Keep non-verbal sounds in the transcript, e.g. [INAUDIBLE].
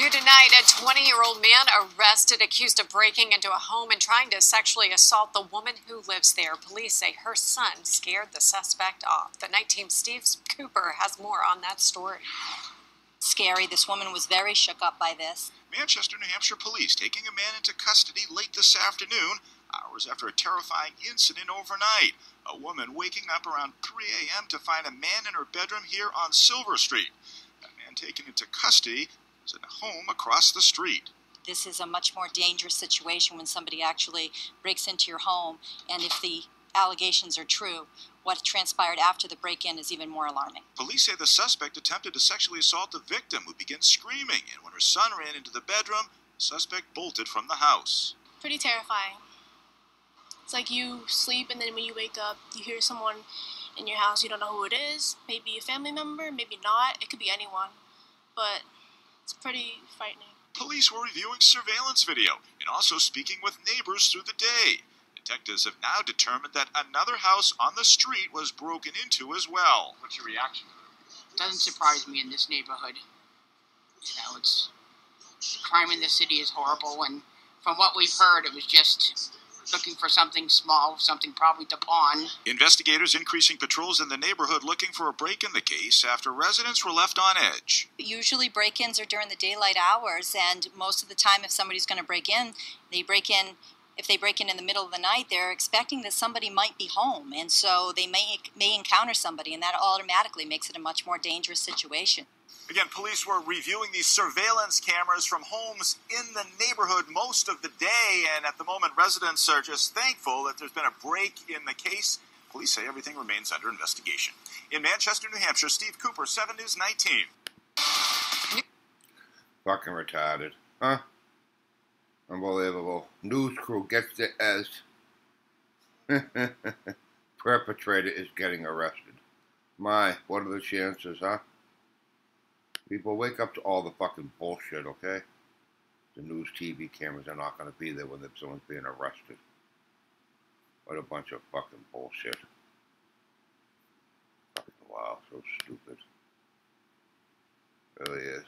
New tonight, a 20 year old man arrested accused of breaking into a home and trying to sexually assault the woman who lives there. Police say her son scared the suspect off. The night team Steve Cooper has more on that story. Scary. This woman was very shook up by this. Manchester, New Hampshire police taking a man into custody late this afternoon, hours after a terrifying incident overnight. A woman waking up around 3 a.m. to find a man in her bedroom here on Silver Street. That man taken into custody was in a home across the street. This is a much more dangerous situation when somebody actually breaks into your home, and if the allegations are true, what transpired after the break in is even more alarming. Police say the suspect attempted to sexually assault the victim, who began screaming, and when her son ran into the bedroom, the suspect bolted from the house. Pretty terrifying. It's like you sleep, and then when you wake up, you hear someone in your house, you don't know who it is. Maybe a family member, maybe not. It could be anyone. But it's pretty frightening. Police were reviewing surveillance video and also speaking with neighbors through the day. Detectives have now determined that another house on the street was broken into as well. What's your reaction? Doesn't surprise me in this neighborhood. You know, it's crime in the city is horrible, and from what we've heard, it was just looking for something small, something probably to pawn. Investigators increasing patrols in the neighborhood looking for a break in the case after residents were left on edge. Usually, break ins are during the daylight hours, and most of the time, if somebody's going to break in, they break in. If they break in in the middle of the night, they're expecting that somebody might be home, and so they may may encounter somebody, and that automatically makes it a much more dangerous situation. Again, police were reviewing these surveillance cameras from homes in the neighborhood most of the day, and at the moment, residents are just thankful that there's been a break in the case. Police say everything remains under investigation. In Manchester, New Hampshire, Steve Cooper, 7 News 19. Fucking retarded. Huh? Unbelievable. News crew gets the as [LAUGHS] perpetrator is getting arrested. My, what are the chances, huh? People wake up to all the fucking bullshit, okay? The news TV cameras are not going to be there when someone's being arrested. What a bunch of fucking bullshit. Fucking wow, so stupid. Really is.